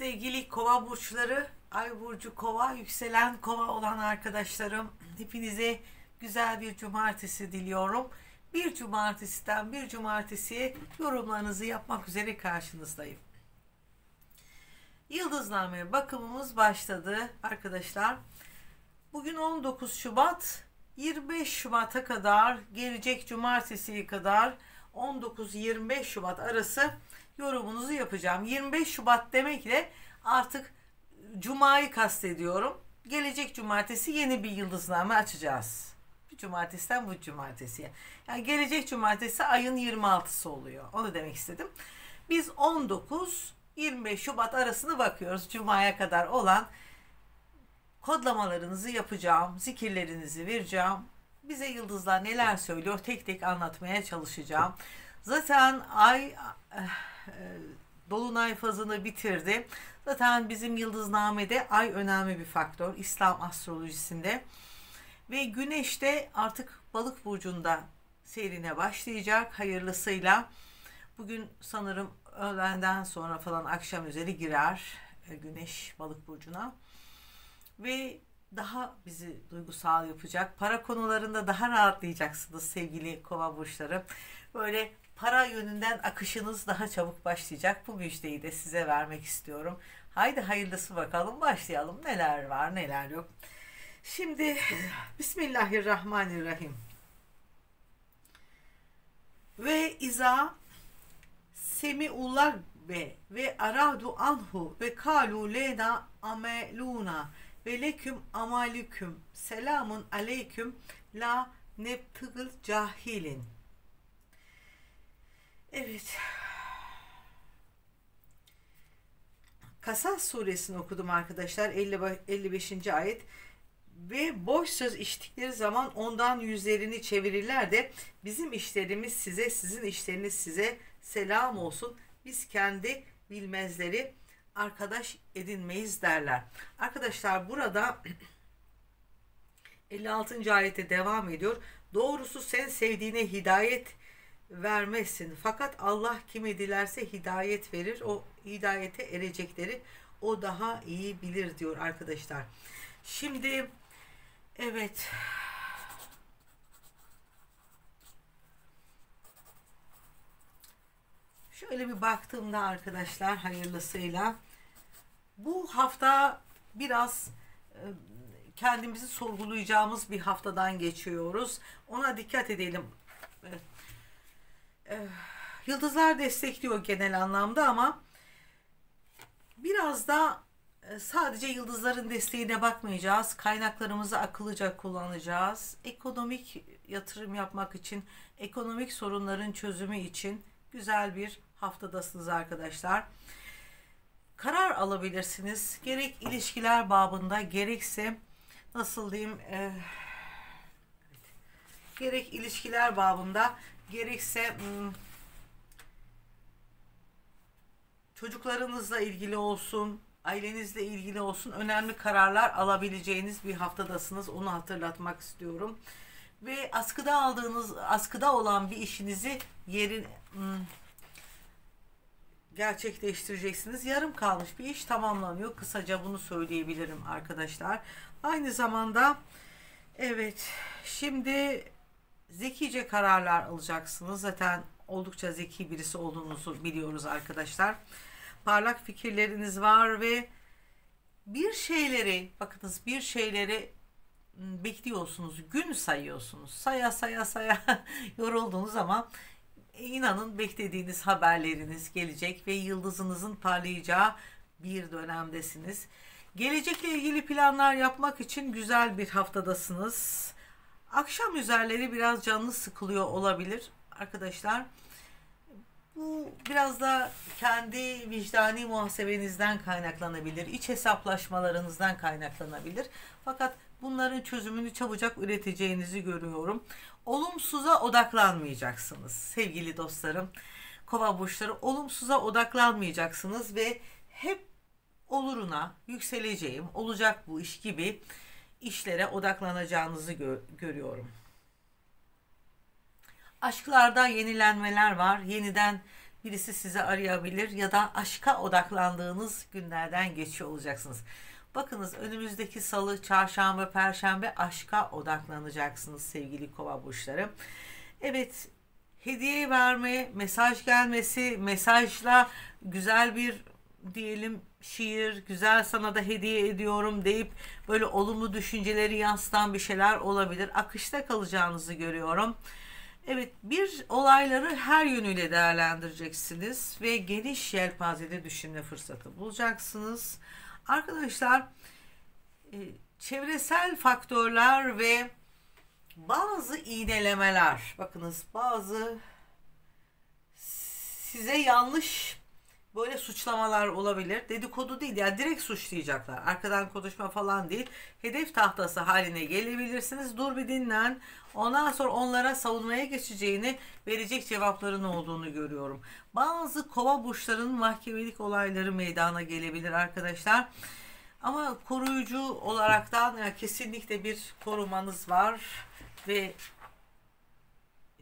Sevgili kova burçları, ay burcu kova, yükselen kova olan arkadaşlarım, hepinize güzel bir cumartesi diliyorum. Bir cumartesiden bir cumartesiye yorumlarınızı yapmak üzere karşınızdayım. Yıldızname bakımımız başladı arkadaşlar. Bugün 19 Şubat, 25 Şubat'a kadar gelecek cumartesiye kadar 19-25 Şubat arası yorumunuzu yapacağım. 25 Şubat demekle artık Cuma'yı kastediyorum. Gelecek cumartesi yeni bir yıldızname açacağız. Bu cumartesiden bu cumartesiye. Yani gelecek cumartesi ayın 26'sı oluyor. Onu demek istedim. Biz 19 25 Şubat arasını bakıyoruz. Cuma'ya kadar olan kodlamalarınızı yapacağım. Zikirlerinizi vereceğim. Bize yıldızlar neler söylüyor tek tek anlatmaya çalışacağım. Zaten ay e, Dolunay fazını bitirdi. Zaten bizim yıldıznamede ay önemli bir faktör İslam astrolojisinde. Ve güneş de artık balık burcunda seyrine başlayacak hayırlısıyla. Bugün sanırım öğlenden sonra falan akşam üzeri girer e, güneş balık burcuna. Ve daha bizi duygusal yapacak. Para konularında daha rahatlayacaksınız sevgili kova burçları. Böyle para yönünden akışınız daha çabuk başlayacak. Bu müjdeyi de size vermek istiyorum. Haydi hayırlısı bakalım başlayalım. Neler var neler yok. Şimdi Bismillahirrahmanirrahim. Ve iza semiullah ve ve aradu anhu ve kalu lena ameluna ve leküm amaliküm selamun aleyküm la nebtığıl cahilin. Evet. Kasas suresini okudum arkadaşlar. 50, 55. ayet. Ve boş söz içtikleri zaman ondan yüzlerini çevirirler de bizim işlerimiz size, sizin işleriniz size selam olsun. Biz kendi bilmezleri arkadaş edinmeyiz derler. Arkadaşlar burada 56. ayete devam ediyor. Doğrusu sen sevdiğine hidayet vermezsin. Fakat Allah kime dilerse hidayet verir. O hidayete erecekleri o daha iyi bilir diyor arkadaşlar. Şimdi evet şöyle bir baktığımda arkadaşlar hayırlısıyla bu hafta biraz e, kendimizi sorgulayacağımız bir haftadan geçiyoruz. Ona dikkat edelim. Evet e, yıldızlar destekliyor genel anlamda ama biraz da e, sadece yıldızların desteğine bakmayacağız. Kaynaklarımızı akıllıca kullanacağız. Ekonomik yatırım yapmak için, ekonomik sorunların çözümü için güzel bir haftadasınız arkadaşlar. Karar alabilirsiniz. Gerek ilişkiler babında gerekse nasıl diyeyim e, gerek ilişkiler babında gerekse hmm, çocuklarınızla ilgili olsun, ailenizle ilgili olsun önemli kararlar alabileceğiniz bir haftadasınız. Onu hatırlatmak istiyorum. Ve askıda aldığınız, askıda olan bir işinizi yerin hmm, gerçekleştireceksiniz. Yarım kalmış bir iş tamamlanıyor. Kısaca bunu söyleyebilirim arkadaşlar. Aynı zamanda evet şimdi zekice kararlar alacaksınız. Zaten oldukça zeki birisi olduğunuzu biliyoruz arkadaşlar. Parlak fikirleriniz var ve bir şeyleri bakınız bir şeyleri bekliyorsunuz. Gün sayıyorsunuz. Saya saya saya yorulduğunuz ama inanın beklediğiniz haberleriniz gelecek ve yıldızınızın parlayacağı bir dönemdesiniz. Gelecekle ilgili planlar yapmak için güzel bir haftadasınız. Akşam üzerleri biraz canlı sıkılıyor olabilir arkadaşlar. Bu biraz da kendi vicdani muhasebenizden kaynaklanabilir. iç hesaplaşmalarınızdan kaynaklanabilir. Fakat bunların çözümünü çabucak üreteceğinizi görüyorum. Olumsuza odaklanmayacaksınız sevgili dostlarım. Kova burçları olumsuza odaklanmayacaksınız ve hep oluruna yükseleceğim, olacak bu iş gibi işlere odaklanacağınızı gö görüyorum. Aşklarda yenilenmeler var. Yeniden birisi sizi arayabilir ya da aşka odaklandığınız günlerden geçiyor olacaksınız. Bakınız önümüzdeki salı, çarşamba, perşembe aşka odaklanacaksınız sevgili kova burçları. Evet hediye verme, mesaj gelmesi, mesajla güzel bir diyelim şiir, güzel sana da hediye ediyorum deyip böyle olumlu düşünceleri yansıtan bir şeyler olabilir. Akışta kalacağınızı görüyorum. Evet bir olayları her yönüyle değerlendireceksiniz ve geniş yelpazede düşünme fırsatı bulacaksınız. Arkadaşlar e, çevresel faktörler ve bazı iğnelemeler. Bakınız bazı size yanlış böyle suçlamalar olabilir. Dedikodu değil yani direkt suçlayacaklar. Arkadan konuşma falan değil. Hedef tahtası haline gelebilirsiniz. Dur bir dinlen. Ondan sonra onlara savunmaya geçeceğini verecek cevapların olduğunu görüyorum. Bazı kova burçlarının mahkemelik olayları meydana gelebilir arkadaşlar. Ama koruyucu olaraktan yani kesinlikle bir korumanız var ve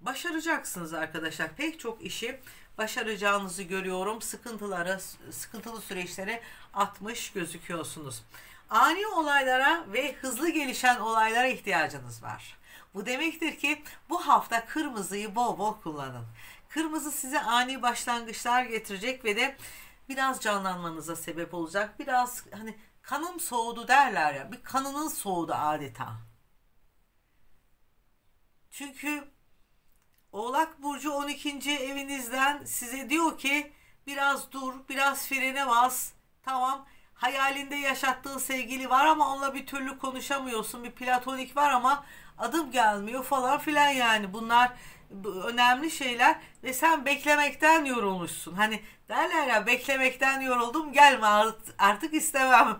başaracaksınız arkadaşlar. Pek çok işi başaracağınızı görüyorum. Sıkıntılara, sıkıntılı süreçlere atmış gözüküyorsunuz. Ani olaylara ve hızlı gelişen olaylara ihtiyacınız var. Bu demektir ki bu hafta kırmızıyı bol bol kullanın. Kırmızı size ani başlangıçlar getirecek ve de biraz canlanmanıza sebep olacak. Biraz hani kanım soğudu derler ya. Bir kanının soğudu adeta. Çünkü Oğlak Burcu 12. evinizden size diyor ki biraz dur, biraz frene bas. Tamam hayalinde yaşattığı sevgili var ama onunla bir türlü konuşamıyorsun. Bir platonik var ama adım gelmiyor falan filan yani. Bunlar önemli şeyler ve sen beklemekten yorulmuşsun. Hani derler ya beklemekten yoruldum gelme artık istemem.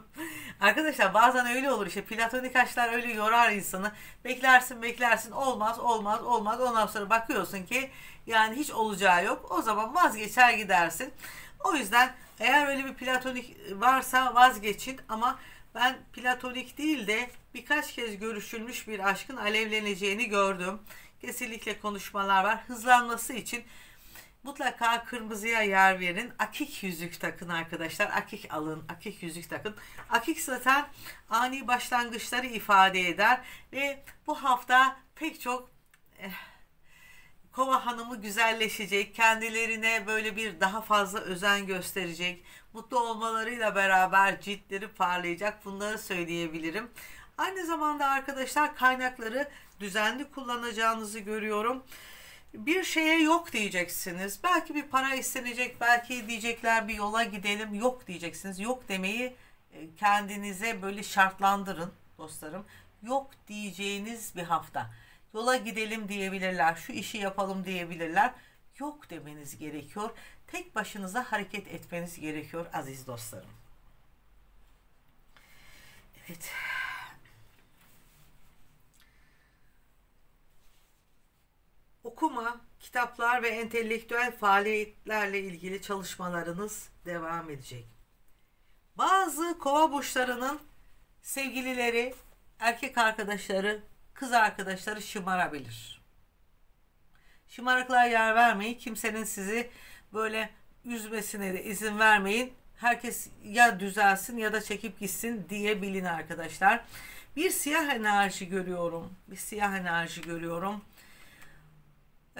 Arkadaşlar bazen öyle olur işte platonik aşklar öyle yorar insanı. Beklersin beklersin olmaz olmaz olmaz ondan sonra bakıyorsun ki yani hiç olacağı yok. O zaman vazgeçer gidersin. O yüzden eğer öyle bir platonik varsa vazgeçin ama ben platonik değil de birkaç kez görüşülmüş bir aşkın alevleneceğini gördüm. Kesinlikle konuşmalar var. Hızlanması için mutlaka kırmızıya yer verin. Akik yüzük takın arkadaşlar. Akik alın. Akik yüzük takın. Akik zaten ani başlangıçları ifade eder ve bu hafta pek çok eh, Kova hanımı güzelleşecek, kendilerine böyle bir daha fazla özen gösterecek, mutlu olmalarıyla beraber ciltleri parlayacak bunları söyleyebilirim. Aynı zamanda arkadaşlar kaynakları düzenli kullanacağınızı görüyorum. Bir şeye yok diyeceksiniz. Belki bir para istenecek, belki diyecekler bir yola gidelim. Yok diyeceksiniz. Yok demeyi e, kendinize böyle şartlandırın dostlarım. Yok diyeceğiniz bir hafta. Yola gidelim diyebilirler. Şu işi yapalım diyebilirler. Yok demeniz gerekiyor. Tek başınıza hareket etmeniz gerekiyor aziz dostlarım. Evet. Okuma, kitaplar ve entelektüel faaliyetlerle ilgili çalışmalarınız devam edecek. Bazı kova burçlarının sevgilileri, erkek arkadaşları, kız arkadaşları şımarabilir. Şımarıklığa yer vermeyin. Kimsenin sizi böyle üzmesine de izin vermeyin. Herkes ya düzelsin ya da çekip gitsin diyebilin arkadaşlar. Bir siyah enerji görüyorum. Bir siyah enerji görüyorum.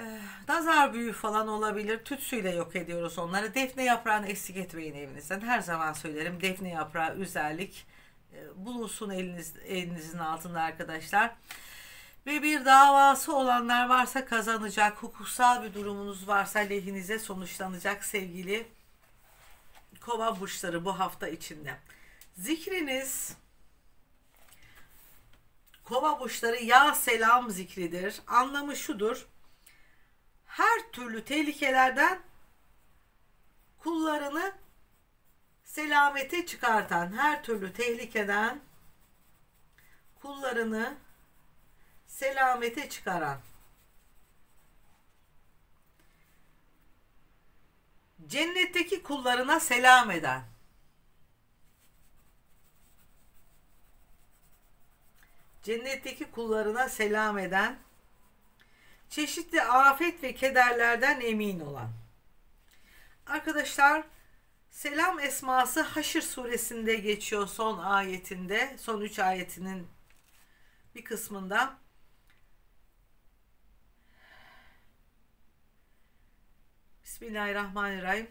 Ee, nazar büyü falan olabilir. Tütsüyle yok ediyoruz onları. Defne yaprağını eksik etmeyin evinizden. Her zaman söylerim defne yaprağı özellik e, bulunsun eliniz, elinizin altında arkadaşlar. Ve bir davası olanlar varsa kazanacak, hukuksal bir durumunuz varsa lehinize sonuçlanacak sevgili kova burçları bu hafta içinde. Zikriniz kova burçları ya selam zikridir. Anlamı şudur her türlü tehlikelerden kullarını selamete çıkartan her türlü tehlikeden kullarını selamete çıkaran. Cennetteki kullarına selam eden. Cennetteki kullarına selam eden çeşitli afet ve kederlerden emin olan. Arkadaşlar selam esması Haşr suresinde geçiyor son ayetinde. Son üç ayetinin bir kısmında. Bismillahirrahmanirrahim.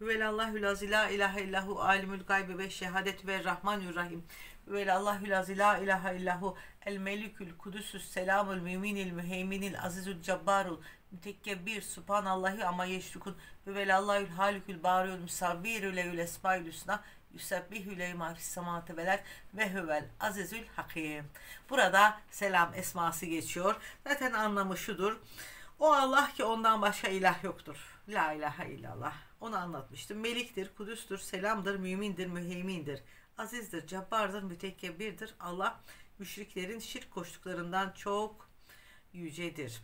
Hüvelallahü la ilahe illahu alimul gaybi ve şehadet ve rahmanirrahim. Hüvelallahü lazi la ilahe illahu el melikül kudüsüs selamul müminil müheyminil azizül cabbarul mütekkebbir subhanallahi ama yeşrikun hüvelallahül halikül bariyul musavvirü leyül esmaül hüsna Yüsebbihü leyma veler ve hüvel azizül hakim. Burada selam esması geçiyor. Zaten anlamı şudur. O Allah ki ondan başka ilah yoktur. La ilahe illallah. Onu anlatmıştım. Meliktir, kudüstür, selamdır, mümindir, müheymindir. Azizdir, cabbardır, mütekebbirdir. Allah müşriklerin şirk koştuklarından çok yücedir.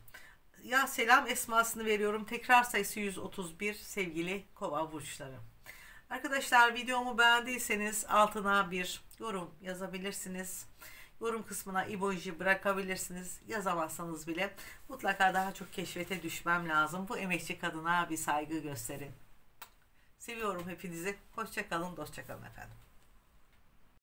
Ya selam esmasını veriyorum. Tekrar sayısı 131 sevgili kova burçları. Arkadaşlar videomu beğendiyseniz altına bir yorum yazabilirsiniz. Yorum kısmına emoji bırakabilirsiniz. Yazamazsanız bile mutlaka daha çok keşfete düşmem lazım. Bu emekçi kadına bir saygı gösterin. Seviyorum hepinizi. Hoşçakalın, dostçakalın efendim.